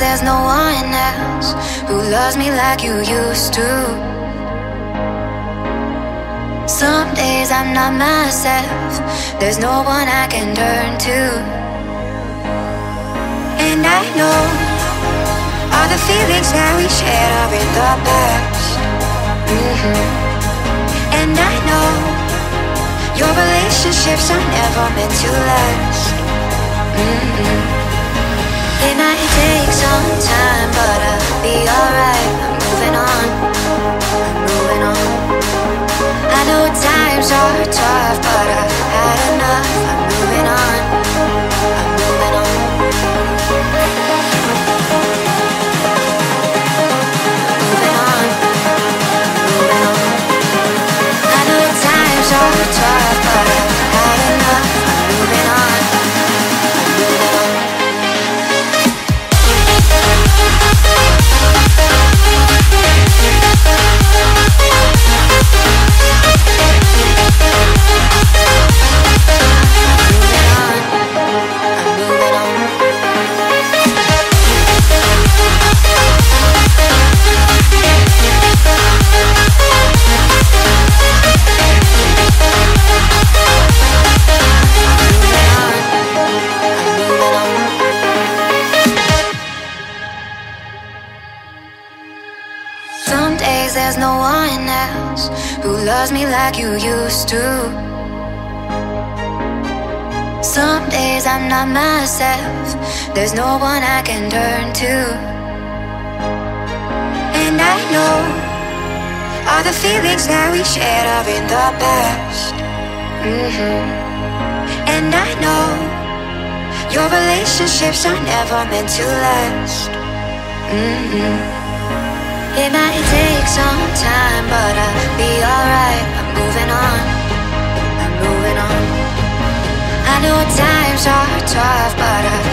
there's no one else who loves me like you used to. Some days I'm not myself, there's no one I can turn to. And I know all the feelings that we shared are in the past. Mm-hmm. And I know your relationships are never meant to last. Mm-hmm. It might take some time, but I'll be alright. There's no one else who loves me like you used to. Some days I'm not myself, there's no one I can turn to. And I know all the feelings that we shared are in the past. hmm And I know your relationships are never meant to last. hmm it might take some time, but I'll be alright. I'm moving on, I'm moving on. I know times are tough, but I've